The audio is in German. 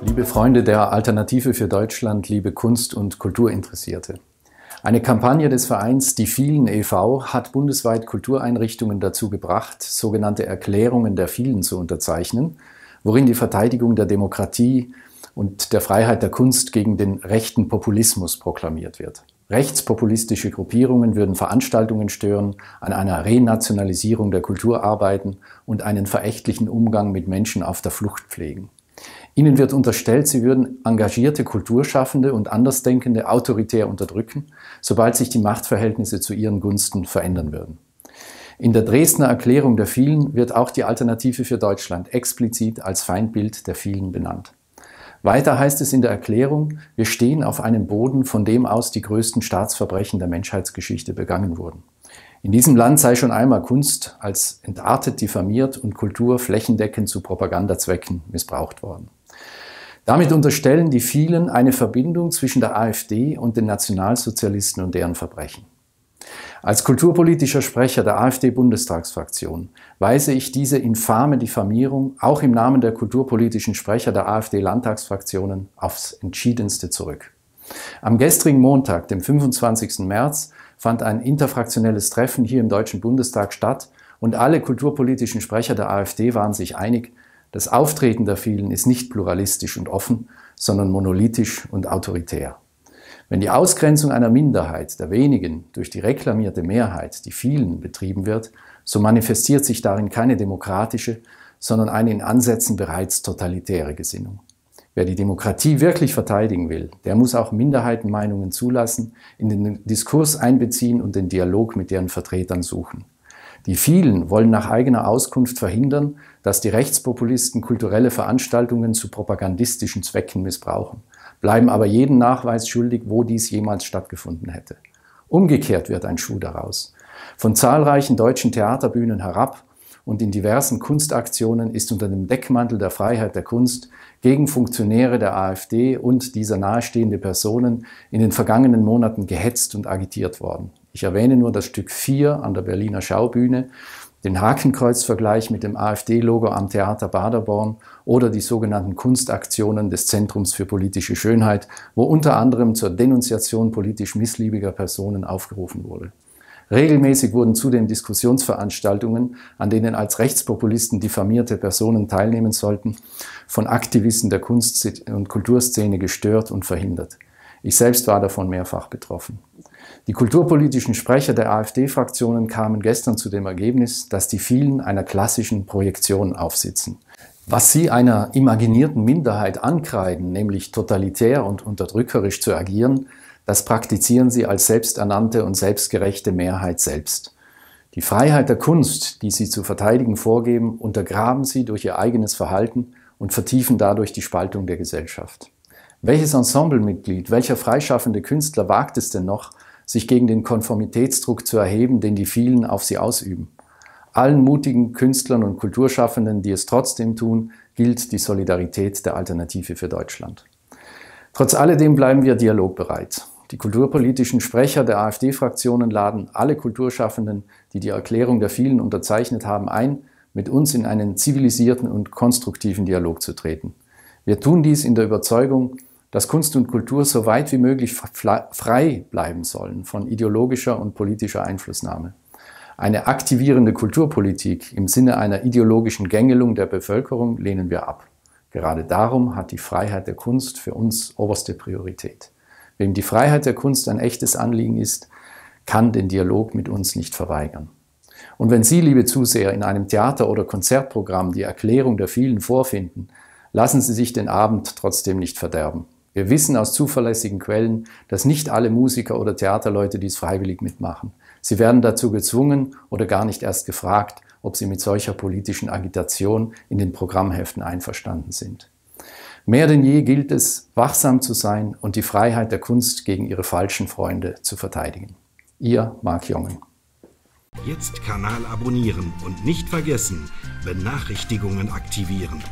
Liebe Freunde der Alternative für Deutschland, liebe Kunst- und Kulturinteressierte. Eine Kampagne des Vereins Die Vielen e.V. hat bundesweit Kultureinrichtungen dazu gebracht, sogenannte Erklärungen der Vielen zu unterzeichnen, worin die Verteidigung der Demokratie und der Freiheit der Kunst gegen den rechten Populismus proklamiert wird. Rechtspopulistische Gruppierungen würden Veranstaltungen stören, an einer Renationalisierung der Kultur arbeiten und einen verächtlichen Umgang mit Menschen auf der Flucht pflegen. Ihnen wird unterstellt, sie würden engagierte Kulturschaffende und Andersdenkende autoritär unterdrücken, sobald sich die Machtverhältnisse zu ihren Gunsten verändern würden. In der Dresdner Erklärung der vielen wird auch die Alternative für Deutschland explizit als Feindbild der vielen benannt. Weiter heißt es in der Erklärung, wir stehen auf einem Boden, von dem aus die größten Staatsverbrechen der Menschheitsgeschichte begangen wurden. In diesem Land sei schon einmal Kunst als entartet diffamiert und Kultur flächendeckend zu Propagandazwecken missbraucht worden. Damit unterstellen die vielen eine Verbindung zwischen der AfD und den Nationalsozialisten und deren Verbrechen. Als kulturpolitischer Sprecher der AfD-Bundestagsfraktion weise ich diese infame Diffamierung auch im Namen der kulturpolitischen Sprecher der AfD-Landtagsfraktionen aufs entschiedenste zurück. Am gestrigen Montag, dem 25. März, fand ein interfraktionelles Treffen hier im Deutschen Bundestag statt und alle kulturpolitischen Sprecher der AfD waren sich einig, das Auftreten der vielen ist nicht pluralistisch und offen, sondern monolithisch und autoritär. Wenn die Ausgrenzung einer Minderheit, der wenigen, durch die reklamierte Mehrheit, die vielen, betrieben wird, so manifestiert sich darin keine demokratische, sondern eine in Ansätzen bereits totalitäre Gesinnung. Wer die Demokratie wirklich verteidigen will, der muss auch Minderheitenmeinungen zulassen, in den Diskurs einbeziehen und den Dialog mit deren Vertretern suchen. Die vielen wollen nach eigener Auskunft verhindern, dass die Rechtspopulisten kulturelle Veranstaltungen zu propagandistischen Zwecken missbrauchen, bleiben aber jeden Nachweis schuldig, wo dies jemals stattgefunden hätte. Umgekehrt wird ein Schuh daraus. Von zahlreichen deutschen Theaterbühnen herab und in diversen Kunstaktionen ist unter dem Deckmantel der Freiheit der Kunst gegen Funktionäre der AfD und dieser nahestehende Personen in den vergangenen Monaten gehetzt und agitiert worden. Ich erwähne nur das Stück 4 an der Berliner Schaubühne, den Hakenkreuzvergleich mit dem AfD-Logo am Theater Baderborn oder die sogenannten Kunstaktionen des Zentrums für politische Schönheit, wo unter anderem zur Denunziation politisch missliebiger Personen aufgerufen wurde. Regelmäßig wurden zudem Diskussionsveranstaltungen, an denen als Rechtspopulisten diffamierte Personen teilnehmen sollten, von Aktivisten der Kunst- und Kulturszene gestört und verhindert. Ich selbst war davon mehrfach betroffen. Die kulturpolitischen Sprecher der AfD-Fraktionen kamen gestern zu dem Ergebnis, dass die vielen einer klassischen Projektion aufsitzen. Was sie einer imaginierten Minderheit ankreiden, nämlich totalitär und unterdrückerisch zu agieren, das praktizieren sie als selbsternannte und selbstgerechte Mehrheit selbst. Die Freiheit der Kunst, die sie zu verteidigen vorgeben, untergraben sie durch ihr eigenes Verhalten und vertiefen dadurch die Spaltung der Gesellschaft. Welches Ensemblemitglied, welcher freischaffende Künstler wagt es denn noch, sich gegen den Konformitätsdruck zu erheben, den die vielen auf sie ausüben? Allen mutigen Künstlern und Kulturschaffenden, die es trotzdem tun, gilt die Solidarität der Alternative für Deutschland. Trotz alledem bleiben wir dialogbereit. Die kulturpolitischen Sprecher der AfD-Fraktionen laden alle Kulturschaffenden, die die Erklärung der vielen unterzeichnet haben, ein, mit uns in einen zivilisierten und konstruktiven Dialog zu treten. Wir tun dies in der Überzeugung, dass Kunst und Kultur so weit wie möglich frei bleiben sollen von ideologischer und politischer Einflussnahme. Eine aktivierende Kulturpolitik im Sinne einer ideologischen Gängelung der Bevölkerung lehnen wir ab. Gerade darum hat die Freiheit der Kunst für uns oberste Priorität. Wem die Freiheit der Kunst ein echtes Anliegen ist, kann den Dialog mit uns nicht verweigern. Und wenn Sie, liebe Zuseher, in einem Theater- oder Konzertprogramm die Erklärung der vielen vorfinden, lassen Sie sich den Abend trotzdem nicht verderben. Wir wissen aus zuverlässigen Quellen, dass nicht alle Musiker oder Theaterleute dies freiwillig mitmachen. Sie werden dazu gezwungen oder gar nicht erst gefragt, ob sie mit solcher politischen Agitation in den Programmheften einverstanden sind. Mehr denn je gilt es, wachsam zu sein und die Freiheit der Kunst gegen ihre falschen Freunde zu verteidigen. Ihr Marc Jongen. Jetzt Kanal abonnieren und nicht vergessen, Benachrichtigungen aktivieren.